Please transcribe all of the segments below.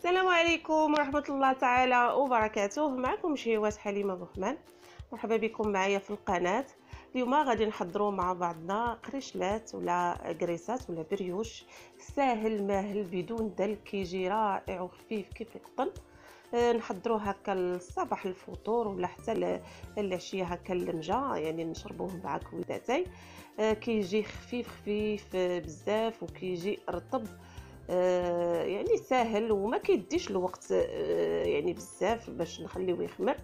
السلام عليكم ورحمة الله تعالى وبركاته. معكم شهوات حليمة بوحمان مرحبا بكم معايا في القناة. اليوم غادي نحضروا مع بعضنا قريشلات ولا كريسات ولا بريوش. ساهل ماهل بدون دل كيجي رائع وخفيف كيف القطن آه، نحضروا هكا الصباح الفطور ولا حتى العشية هكا اللمجة يعني نشربوه مع كويداتي آه، كيجي خفيف خفيف بزاف وكيجي رطب. آه، يعني ساهل وما كيديش الوقت آه، يعني بزاف باش نخليوه يخمر.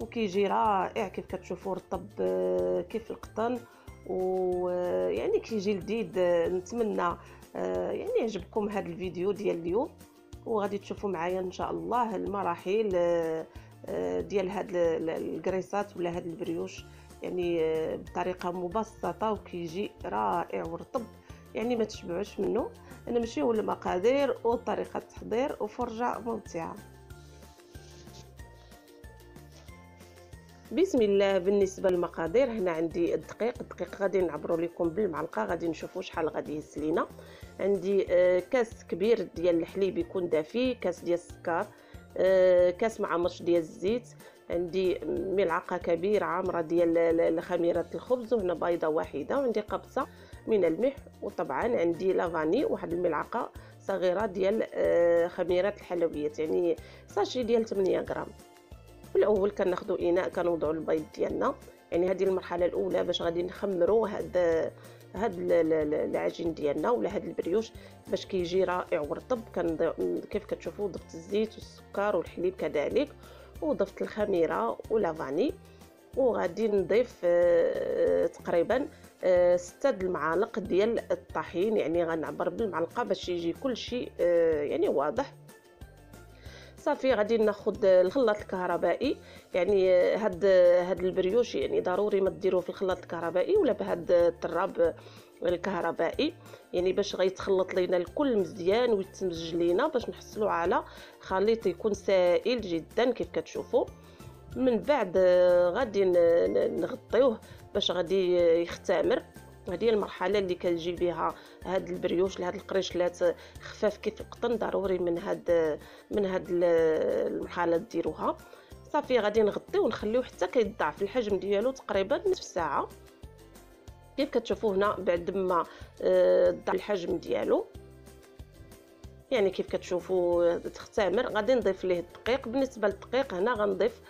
وكيجي رائع كيف كتشوفوا رطب آه، كيف القطن. ويعني كيجي لذيذ نتمنى يعني يعجبكم هذا الفيديو ديال اليوم. وغادي تشوفوا معايا إن شاء الله المراحل ديال هاد الكريسات ولا هاد البريوش. يعني بطريقة مبسطة وكيجي رائع ورطب يعني ما تشبعوش منه. نمشيو للمقادير وطريقة التحضير وفرجة ممتعة. بسم الله. بالنسبة للمقادير هنا عندي الدقيق. الدقيق غادي نعبروا لكم بالمعلقة. غادي نشوفوا شحال غادي يهز لينا عندي آه، كاس كبير ديال الحليب يكون دافي كاس ديال السكر آه، كاس معمرش ديال الزيت. عندي ملعقة كبيرة عامرة ديال خميره الخبز وهنا بيضة واحدة وعندي قبصة. من الملح وطبعا عندي la vanille واحد الملعقة صغيرة ديال آه، خميرة الحلويات يعني sachet ديال 8 غرام. في الأول كناخذوا إناء كنوضعوا البيض ديالنا. يعني هذه المرحلة الأولى باش غادي نخمروا هاد هاد العجين ديالنا ولا هاد ال brioche باش كيجي رائع ورطب. كيف كتشوفوا ضفت الزيت والسكر والحليب كذلك وضفت الخميرة و la vanille وغادي نضيف آه، تقريبا ستة المعالق ديال الطحين يعني غنعبر بالمعلقة باش يجي كل شيء آه، يعني واضح. صافي غادي ناخذ الخلاط الكهربائي. يعني هاد هاد البريوش يعني ضروري ما ديروه في الخلاط الكهربائي ولا بهاد الطراب الكهربائي. يعني باش غيتخلط لينا الكل مزيان ويتمزج لينا باش نحصلوا على خليط يكون سائل جدا كيف كتشوفوا من بعد غادي نغطيوه باش غادي يختمر. هذه هي المرحلة اللي كنجي بها هاد البريوش لهاد القريشلات خفاف كيف القطن ضروري من هاد من هاد المرحلة ديروها. صافي غادي نغطيو ونخليوه حتى كيضاعف الحجم ديالو تقريبا نصف ساعة. كيف كتشوفوا هنا بعد ما آه، ضاع الحجم ديالو. يعني كيف كتشوفوا تختمر. غادي نضيف ليه الدقيق. بالنسبة للدقيق هنا غنضيف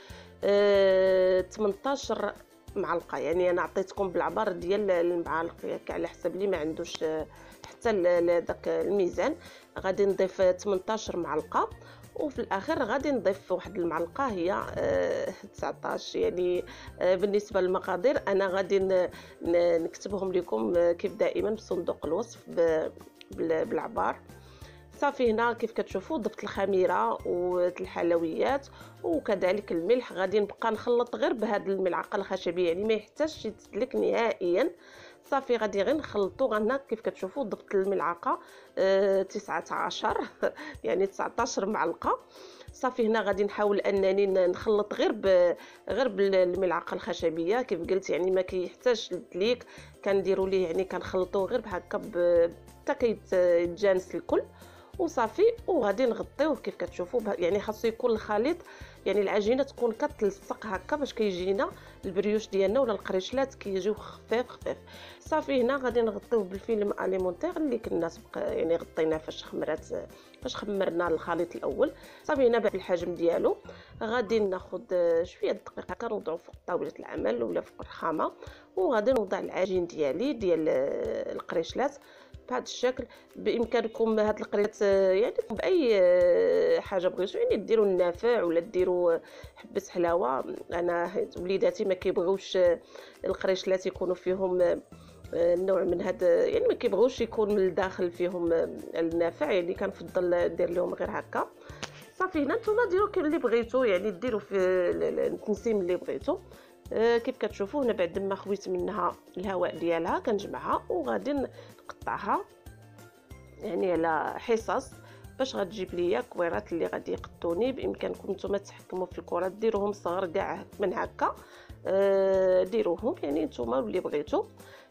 18 آه، معلقة. يعني أنا عطيتكم بالعبار ديال المعالق على حسب اللي ما عندوش آه، حتى داك الميزان. غادي نضيف 18 معلقة وفي الآخر غادي نضيف واحد المعلقة هي 19 يعني بالنسبة للمقادير أنا غادي نكتبهم لكم كيف دائما في صندوق الوصف بالعبار. صافي هنا كيف كتشوفوا ضفت الخميرة والحلويات وكذلك الملح. غادي نبقى نخلط غير بهاد الملعقة الخشبية يعني ما يحتاجش يتسلك نهائيا. صافي غادي غير نخلطو. هنا كيف كتشوفوا ضفت الملعقة آه 19 يعني 19 معلقة. صافي هنا غادي نحاول أنني نخلط غير ب... غير بالملعقة الخشبية. كيف قلت يعني ما كيحتاجش للدليك كنديروا ليه يعني كنخلطوه غير بهكا. حتى كيتجانس الكل. وصافي وغادي نغطيوه كيف كتشوفوا يعني خاصو يكون الخليط يعني العجينة تكون كتلصق هكا باش كيجينا ال brioche ديالنا ولا القريشلات كيجيو خفاف خفاف صافي هنا غادي نغطيوه بال film alimentaire اللي كنا يعني غطيناه فاش خمرات فاش خمرنا الخليط الأول. صافي هنا بعد الحجم ديالو. غادي ناخذ شوية الدقيق هكا نوضعو فوق طاولة العمل ولا فوق الرخامة. وغادي نوضع العجين ديالي ديال القريشلات. بهذا الشكل بإمكانكم هاد القريات يعني بأي حاجة بغيتو يعني ديروا النافع ولا ديروا حبة حلاوة. أنا وليداتي ما كيبغيوش القريشلات يكونوا فيهم النوع من هذا يعني ما كيبغوش يكون من الداخل فيهم النافع يعني كنفضل ندير لهم غير هكا. صافي هنا نتوما ديروا اللي بغيتو يعني ديروا في التنسيم اللي بغيتو. آه، كيف كتشوفوا هنا بعد ما خويت منها الهواء ديالها كنجمعها وغادي نقطعها. يعني على حصص باش غتجيب ليا كويرات اللي غادي يقطوني. بإمكانكم نتوما تحكموا في الكرات ديروهم صغار كاع من هكا. آه ديروهم. يعني نتوما واللي بغيتو.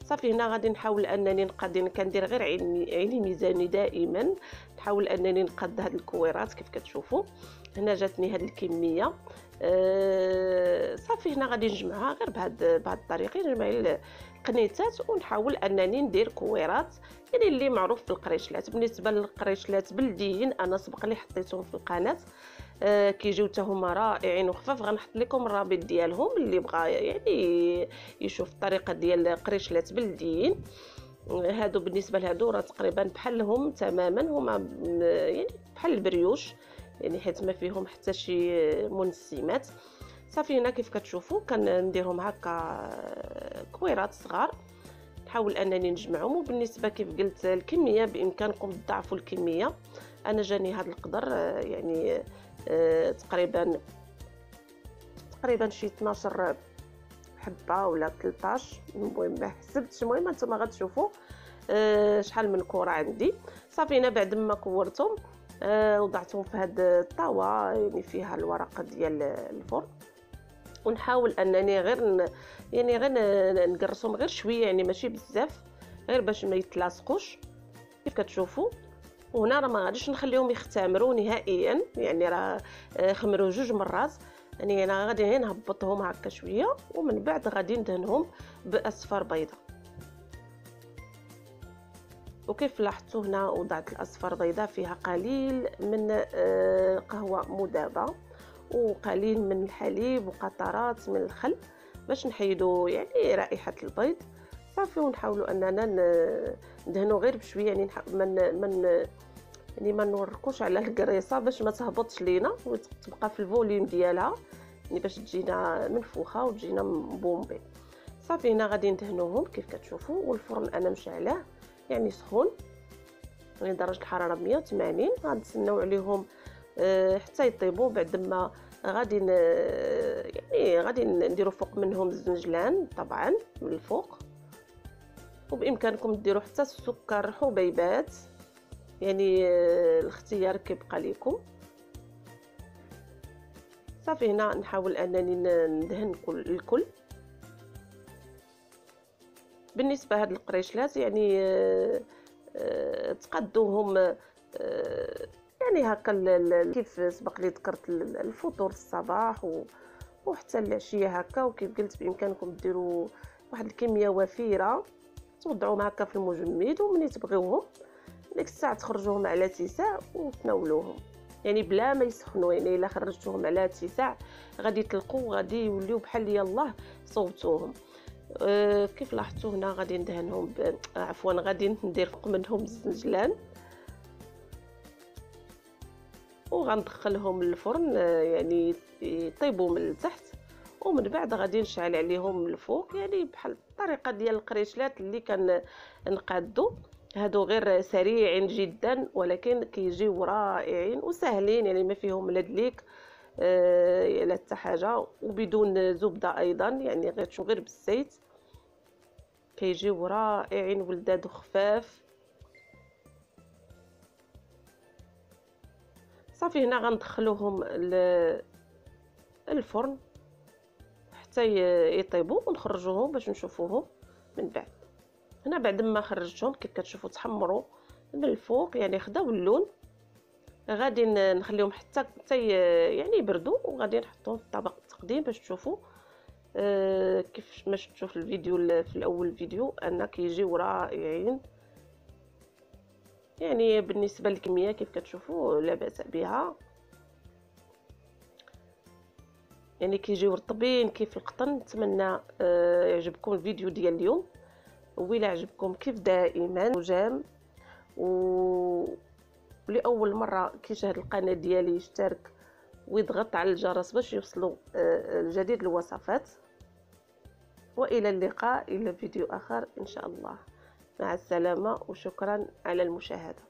صافي هنا غادي نحاول أنني نقادي كندير غير عيني عيني ميزاني دائما. ونحاول أنني نقاد هاد الكويرات كيف كتشوفوا هنا جاتني هاد الكمية. أه صافي هنا غادي نجمعها غير بهاد بهاد الطريقة نجمع القنيتات ونحاول أنني ندير كويرات يعني اللي معروف بالقريشلات. بالنسبة للقريشلات بلديين أنا سبق لي حطيتهم في القناة. آه كيجيو حتى هما رائعين وخفاف. غنحط لكم الرابط ديالهم اللي بغى يعني يشوف الطريقة ديال قريشلات بلديين هادو بالنسبة لهادو راه تقريبا بحالهم تماما. هما يعني بحال البريوش. يعني حيت ما فيهم حتى شي منسمات صافي هنا كيف كتشوفوا كنديرهم هكا كويرات صغار. نحاول أنني نجمعهم وبالنسبة كيف قلت الكمية بإمكانكم تضاعفوا الكمية. أنا جاني هذا القدر يعني آه، تقريبا تقريبا شي 12 حبة ولا 13 المهم ما حسبتش. المهم نتوما غتشوفوا أه شحال من كره عندي. صافي هنا بعد ما كورتهم وضعتهم في هاد الطاوة يعني فيها الورقه ديال الفرن. ونحاول أنني غير يعني غير نقرصهم غير شوية يعني ماشي بزاف غير باش ما يتلاصقوش. كيف كتشوفوا وهنا راه ما غاديش نخليهم يختمروا نهائيا يعني راه آه، خمروا جوج مرات. يعني أنا غادي نهبطهم هكا شوية ومن بعد غادي ندهنهم باصفر بيضاء. وكيف لاحظتوا هنا وضعت الأصفر بيضاء فيها قليل من آه، قهوة مذابه وقليل من الحليب وقطرات من الخل باش نحيدوا يعني رائحة البيض. صافي ونحاولوا أننا ندهنوا غير بشوية يعني من من يعني ما نوركوش على الكريصه باش ما تهبطش لينا وتبقى في ال volume ديالها يعني باش تجينا منفوخة وتجينا مبومبي. صافي هنا غادي ندهنوهم كيف كتشوفوا والفرن أنا مشعلاه. يعني سخون. يعني درجة الحرارة 180 غنتسناو عليهم آه، حتى يطيبوا بعد ما غادي يعني غادي نديروا فوق منهم الزنجلان طبعا من الفوق. وبإمكانكم ديروا حتى السكر حبيبات. يعني آه، الاختيار كيبقى لكم صافي هنا نحاول أنني ندهن الكل. بالنسبة هاد القريشلات يعني آه، آه، تقدوهم يعني هكا كيف سبق لي ذكرت الفطور الصباح وحتى العشية هكا وكيف قلت بإمكانكم ديروا واحد الكمية وفيرة توضعوهم هكا في المجمد ومني تبغيوهم ديك الساعة تخرجوهم على تيساع وتناولوهم. يعني بلا ما يسخنوا يعني إلا خرجتوهم على تيساع غادي تلقوا غادي يوليو بحال يلاه صوبتوهم كيف لاحظتوا هنا غادي ندهنهم ب... عفوا غادي ندير فوق منهم الزنجلان وغندخلهم للفرن أه يعني يطيبوا من التحت. ومن بعد غادي نشعل عليهم الفوق يعني بحال الطريقة ديال القريشلات اللي كنقادو هادو غير سريعين جدا ولكن كيجيو رائعين وسهلين يعني ما فيهم لا دليك آه لا حتى حاجة. وبدون زبدة أيضا يعني غير غير بالزيت. كيجيو رائعين ولداد وخفاف صافي هنا غندخلوهم الفرن حتى يطيبوا. ونخرجوهم باش نشوفوهم من بعد. هنا بعد ما خرجتهم كيف كتشوفوا تحمروا من الفوق يعني خداو اللون. غادي نخليهم حتى حتى يعني يبردوا وغادي نحطهم في طبق التقديم باش تشوفوا آه كيف ما شفتوا في الفيديو في الأول الفيديو أن كيجيو رائعين يعني بالنسبة للكمية كيف كتشوفوا لا بأس بها. يعني كيجيو رطبين كيف القطن نتمنى آه يعجبكم الفيديو ديال اليوم. وإلا عجبكم كيف دائما وجام و لأول مرة كيشاهد القناة ديالي يشترك ويضغط على الجرس باش يوصلوا آه، الجديد الوصفات. وإلى اللقاء إلى فيديو آخر إن شاء الله. مع السلامة وشكرا على المشاهدة.